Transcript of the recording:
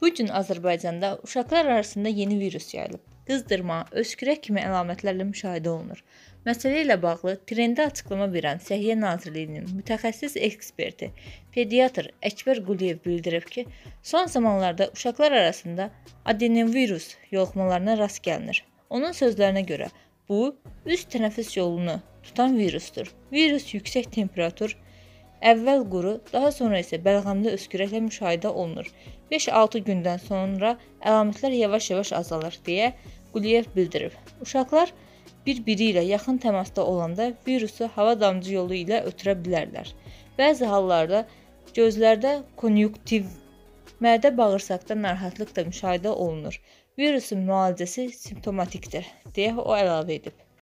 Bu gün Azərbaycanda uşaqlar arasında yeni virus yayılıb. Qızdırma, öskürək kimi əlamətlərlə müşahidə olunur. Məsələ ilə bağlı trendə açıqlama verən Səhiyyə Nazirliyinin mütəxəssis eksperti, pediatr Əkbər Quliyev bildirib ki, son zamanlarda uşaqlar arasında adenovirus yoluxmalarına rast gəlinir. Onun sözlərinə görə, bu üst tənəffüs yolunu tutan virusdur. Virus yüksək temperatur, əvvəl quru, daha sonra isə bəlğəmli öskürəklə müşahidə olunur. 5-6 gündən sonra əlamətlər yavaş-yavaş azalır deyə Quliyev bildirib. Uşaqlar bir-biri ilə yaxın təmasda olanda virusu hava damcı yolu ilə ötürə bilərlər. Bəzi hallarda gözlərdə konjunktiv, mədə bağırsaqda narahatlıq da müşahidə olunur. Virusun müalicəsi simptomatikdir, deyə o əlavə edib.